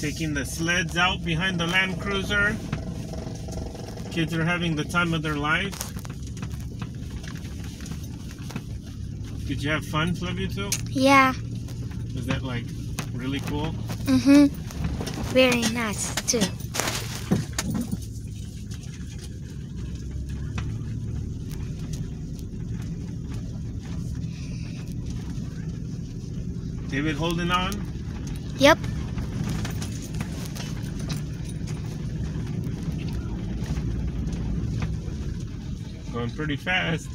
Taking the sleds out behind the Land Cruiser. Kids are having the time of their lives. Did you have fun, Flavia, too? Yeah. Was that like really cool? Mm-hmm. Very nice too. David holding on? Yep. Going pretty fast.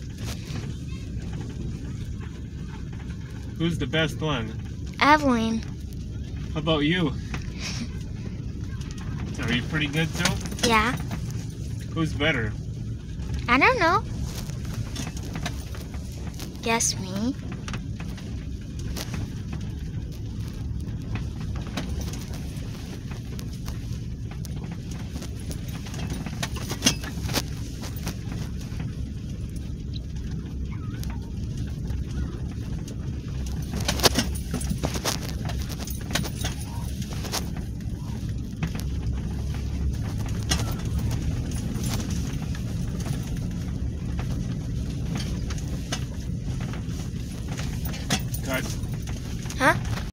Who's the best one? Evelyn. How about you? Are you pretty good too? Yeah. Who's better? I don't know. Guess me. All right.